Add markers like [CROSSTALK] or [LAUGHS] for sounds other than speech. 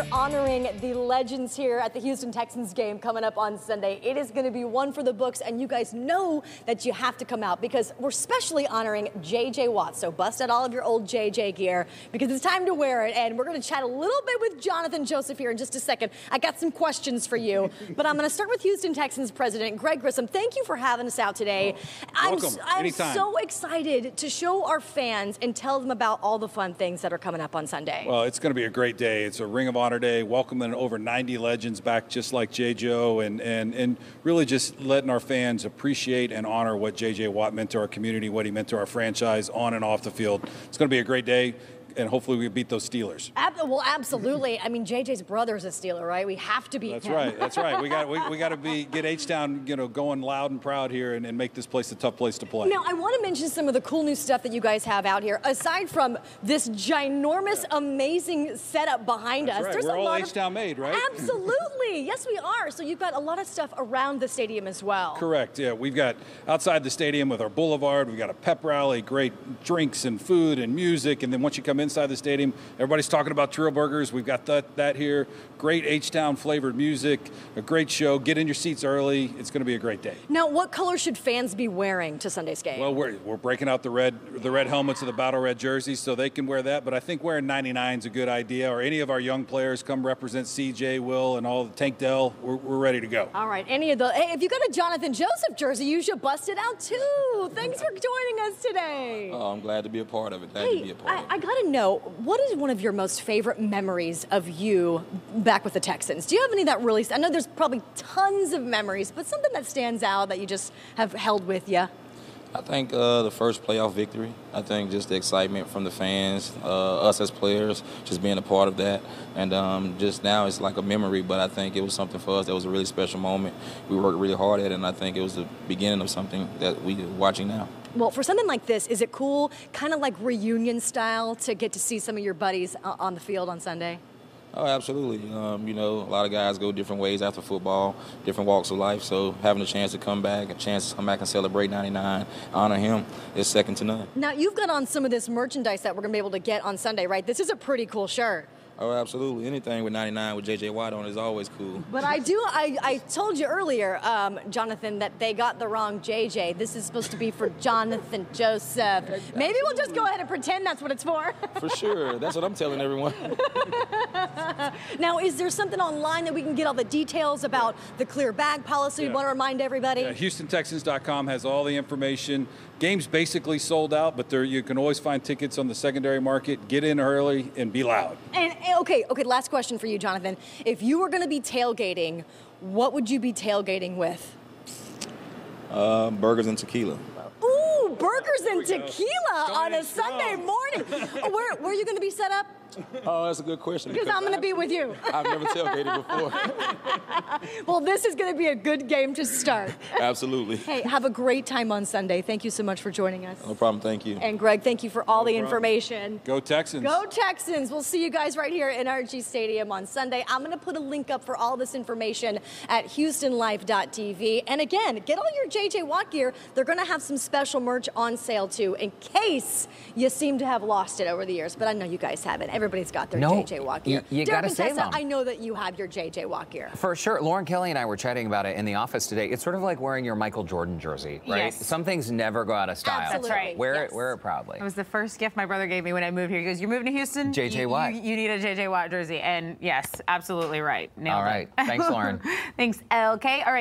here honoring the legends here at the Houston Texans game coming up on Sunday. It is going to be one for the books, and you guys know that you have to come out because we're specially honoring JJ Watt. So bust out all of your old JJ gear because it's time to wear it. And we're going to chat a little bit with Jonathan Joseph here in just a second. I got some questions for you, [LAUGHS] but I'm going to start with Houston Texans president Greg Grissom. Thank you for having us out today. Oh, I'm, Welcome. I'm Anytime. so excited to show our fans and tell them about all the fun things that are coming up on Sunday. Well, it's going to be a great day. It's a Ring of Honor day, welcoming over 90 legends back, just like J. Joe, and, and, and really just letting our fans appreciate and honor what J.J. Watt meant to our community, what he meant to our franchise on and off the field. It's going to be a great day, and hopefully we beat those Steelers. Ab- well, absolutely. I mean, JJ's brother is a Steeler, right? We have to beat That's him. right. That's right. We got we, we got to be get H Town, you know, going loud and proud here, and, and make this place a tough place to play. Now, I want to mention some of the cool new stuff that you guys have out here. Aside from this ginormous, amazing setup behind That's us, right. there's We're a all lot H-Town of made, right? Absolutely, [LAUGHS] yes, we are. So you've got a lot of stuff around the stadium as well. Correct. Yeah, we've got outside the stadium with our boulevard. We've got a pep rally, great drinks and food and music, and then once you come inside the stadium, everybody's talking about Trill Burgers. We've got that that here. Great H Town flavored music, a great show. Get in your seats early. It's going to be a great day. Now, what color should fans be wearing to Sunday's game? Well, we're, we're breaking out the red the red helmets of the battle red jerseys, so they can wear that. But I think wearing 99 is a good idea. Or any of our young players come represent CJ, Will, and all the Tank Dell. We're, we're ready to go. All right, any of the. Hey, if you got a Jonathan Joseph jersey, you should bust it out too. Thanks for joining us today. Oh, I'm glad to be a part of it. Glad to be Hey, a part I, of it. I gotta know, what is one of your most favorite memories of you back with the Texans? Do you have any that really? I know there's probably tons of memories, but something that stands out that you just have held with you. I think uh, the first playoff victory. I think just the excitement from the fans, uh, us as players, just being a part of that, and um, just now it's like a memory. But I think it was something for us that was a really special moment. We worked really hard at it, and I think it was the beginning of something that we are watching now. Well, for something like this, is it cool, kind of like reunion style, to get to see some of your buddies on the field on Sunday? Oh, absolutely. Um, you know, a lot of guys go different ways after football, different walks of life. So having a chance to come back, a chance to come back and celebrate 99, honor him, is second to none. Now, you've got on some of this merchandise that we're gonna be able to get on Sunday, right? This is a pretty cool shirt. Oh, absolutely. Anything with 99 with JJ Watt on is always cool. But I do, I, I told you earlier, um, Jonathan, that they got the wrong JJ. This is supposed to be for [LAUGHS] Jonathan Joseph. Maybe we'll just go ahead and pretend that's what it's for. For sure. That's what I'm telling everyone. [LAUGHS] now, is there something online that we can get all the details about the clear bag policy? Yeah. Want to remind everybody? Yeah, HoustonTexans.com has all the information. Game's basically sold out, but there you can always find tickets on the secondary market. Get in early and be loud. And and, okay, okay. Last question for you, Jonathan. If you were going to be tailgating, what would you be tailgating with? Uh, burgers and tequila. Ooh, burgers and tequila on a strong. Sunday morning. [LAUGHS] Oh, where, where are you going to be set up? Oh, that's a good question. Because I'm going to be with you. [LAUGHS] I've never tailgated before. [LAUGHS] Well, this is going to be a good game to start. [LAUGHS] Absolutely. Hey, have a great time on Sunday. Thank you so much for joining us. No problem. Thank you. And Greg, thank you for all the problem. information. Go Texans. Go Texans. We'll see you guys right here in NRG Stadium on Sunday. I'm going to put a link up for all this information at HoustonLife.tv. And again, get all your JJ Watt gear. They're going to have some special merch on sale too, in case you seem to have lost it over the years. But I know you guys haven't. Everybody's got their No, JJ Watt you- gear. you Derrick gotta and save Tessa, 'em. I know that you have your JJ Watt gear. For sure. Lauren Kelly and I were chatting about it in the office today. It's sort of like wearing your Michael Jordan jersey, right? Yes. Some things never go out of style. Absolutely. That's right. Wear Yes. it, wear it proudly. It was the first gift my brother gave me when I moved here. He goes, "You're moving to Houston. JJ You- Watt. You, you need a JJ Watt jersey." And yes, absolutely right. Nailed All it. Thanks, Lauren. [LAUGHS] Thanks. Okay. All right.